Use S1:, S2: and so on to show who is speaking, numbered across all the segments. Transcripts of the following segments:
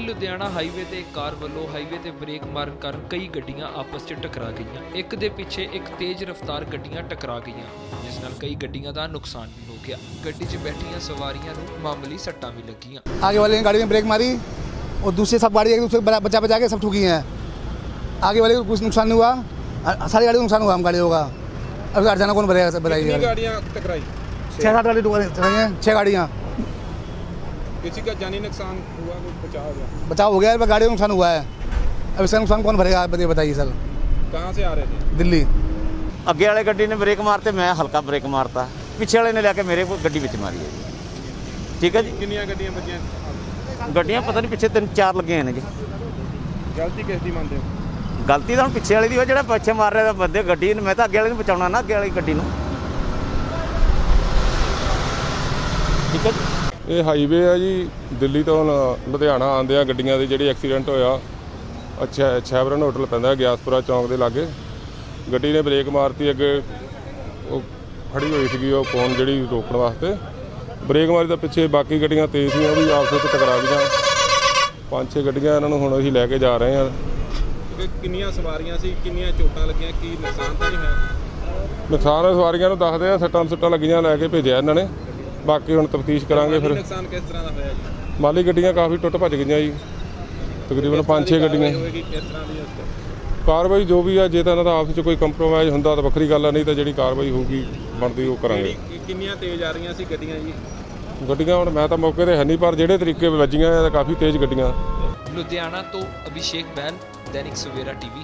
S1: Ludhiana highway ਤੇ ਇੱਕ ਕਾਰ ਵੱਲੋਂ ਹਾਈਵੇ ਤੇ ਬ੍ਰੇਕ ਮਾਰਨ ਕਾਰਨ ਕਈ ਗੱਡੀਆਂ ਆਪਸ 'ਚ ਟਕਰਾ ਗਈਆਂ ਇੱਕ ਦੇ ਪਿੱਛੇ ਇੱਕ ਤੇਜ਼ ਰਫ਼ਤਾਰ ਗੱਡੀਆਂ ਟਕਰਾ ਗਈਆਂ ਜਿਸ ਨਾਲ ਕਈ ਗੱਡੀਆਂ ਦਾ ਨੁਕਸਾਨ ਵੀ ਹੋ ਗਿਆ ਗੱਡੀ 'ਚ ਬੈਠੀਆਂ ਸਵਾਰੀਆਂ ਨੂੰ ਮਾਮੂਲੀ ਸੱਟਾਂ ਵੀ ਲੱਗੀਆਂ
S2: आगे वाले ने गाड़ी में ब्रेक मारी और दूसरे सब गाड़ी एक दूसरे को बचा- बचा बचा के सब ठुकी हैं आगे वाले को कुछ नुकसान नहीं हुआ अ- सारी गाड़ी को नुकसान हुआ हम गाड़ियों का अब हरजाना कौन भरेगा सब
S3: कितनी
S2: बताइए
S3: गाड़ियाँ टकराई
S2: छः सात गाड़ी टुकड़े टकराई हैं छः गाड़ियाँ
S3: किसी का जानी नुकसान हुआ बचाव हो गया।
S2: बचाव हो गया है गाड़ी नुकसान हुआ है। अब इसका नुकसान कौन भरेगा आप बताइए सर।
S3: कहाँ से आ रहे थे?
S2: दिल्ली।
S4: अगे वाले गड्डी ने ब्रेक मारते मैं हल्का ब्रेक मारता। पीछे वाले ने लिया मेरे को गड्डी बच्चे मारी
S3: है ठीक है
S4: जी? किनिया गड्डियाँ बचिया? गड्डियाँ पता नहीं पिछे तीन
S3: चार लगे ने जी। गलती
S4: किस दी मानते हो? गलती तो हम पिछे वाले दी जो पिछे मार रहे बंदे गड्डी मैं तो अगे वाले बचाना ना अगे वाली गड्डी ठीक है जी?
S5: ਇਹ ਹਾਈਵੇ ਆ ਜੀ ਦਿੱਲੀ ਤੋਂ ਲੁਧਿਆਣਾ ਆਉਂਦੇ ਆ ਗੱਡੀਆਂ ਦੇ ਜਿਹੜੀ ਐਕਸੀਡੈਂਟ ਹੋਇਆ ਅੱਛਾ ਛੈਵਰਨ ਹੋਟਲ ਪੈਂਦਾ ਗਿਆਸਪੁਰਾ ਚੌਂਕ ਦੇ ਲਾਗੇ। ਗੱਡੀ ਨੇ ਬ੍ਰੇਕ ਮਾਰਤੀ ਅੱਗੇ ਉਹ ਖੜੀ ਹੋਈ ਸੀਗੀ ਉਹ ਕੌਣ ਜਿਹੜੀ ਰੋਕਣ ਵਾਸਤੇ। ਬ੍ਰੇਕ ਮਾਰੀ ਤਾਂ ਪਿੱਛੇ ਬਾਕੀ ਗੱਡੀਆਂ ਤੇਜ਼ ਸੀ ਉਹ ਵੀ ਆਪਸ ਵਿੱਚ ਟਕਰਾ ਗਈਆਂ। ਪੰਜ ਛੇ ਗੱਡੀਆਂ ਇਹਨਾਂ ਨੂੰ ਹੁਣ ਅਸੀਂ ਲੈ ਕੇ ਜਾ ਰਹੇ ਹਾਂ।
S3: ਕਿੰਨੀਆਂ ਸਵਾਰੀਆਂ ਸੀ ਕਿੰਨੀਆਂ ਚੋਟਾਂ ਲੱਗੀਆਂ ਕੀ ਨੁਕਸਾਨ ਤਾਂ ਨਹੀਂ ਹੋਇਆ?
S5: ਨੁਕਸਾਨ ਸਵਾਰੀਆਂ ਨੂੰ ਦੱਸਦੇ ਆ ਸੱਟਾਂ ਸੁੱਟਾਂ ਲੱਗੀਆਂ ਲੈ ਕੇ ਭੇਜਿਆ ਇਹਨਾਂ ਨੇ। ਬਾਕੀ ਹੁਣ ਤਫਤੀਸ਼ ਕਰਾਂਗੇ
S3: ਮਾਲੀ
S5: ਫਿਰ
S3: ਨੁਕਸਾਨ ਕਿਸ ਤਰ੍ਹਾਂ ਦਾ ਹੋਇਆ ਜੀ?
S5: ਮਾਲੀ ਗੱਡੀਆਂ ਕਾਫੀ ਟੁੱਟ ਭੱਜ ਗਈਆਂ ਜੀ। ਤਕਰੀਬਨ ਪੰਜ ਛੇ ਗੱਡੀਆਂ।
S3: ਹੋਏਗੀ ਕਿਸ ਤਰ੍ਹਾਂ ਦੀ ਉਸ ਤੇ?
S5: ਕਾਰਵਾਈ ਜੋ ਵੀ ਆ ਜੇ ਤਾਂ ਇਹਨਾਂ ਦਾ ਆਪਸ ਵਿੱਚ ਕੋਈ ਕੰਪਰੋਮਾਈਜ਼ ਹੁੰਦਾ ਤਾਂ ਵੱਖਰੀ ਗੱਲ ਆ ਨਹੀਂ ਤਾਂ ਜਿਹੜੀ ਕਾਰਵਾਈ ਹੋਊਗੀ ਬਣਦੀ ਉਹ ਕਰਾਂਗੇ।
S3: ਕਿੰਨੀਆਂ ਤੇਜ਼ ਆ ਰਹੀਆਂ ਸੀ ਗੱਡੀਆਂ ਜੀ?
S5: ਗੱਡੀਆਂ ਹੁਣ ਮੈਂ ਤਾਂ ਮੌਕੇ ਤੇ ਹੈ ਨਹੀਂ ਪਰ ਜਿਹੜੇ ਤਰੀਕੇ ਵੱਜੀਆਂ ਆ ਤਾਂ ਕਾਫੀ ਤੇਜ਼ ਗੱਡੀਆਂ।
S1: ਲੁਧਿਆਣਾ ਤੋਂ ਅਭਿਸ਼ੇਕ ਬੈਲ Dainik Savera TV.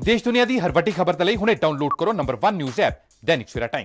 S6: ਦੇਸ਼ ਦੁਨੀਆ ਦੀ ਹਰ ਵੱਡੀ ਖਬਰ ਦੇ ਲਈ ਹੁਣੇ ਡਾਊਨਲੋਡ ਕਰੋ number 1 news app Dainik Savera times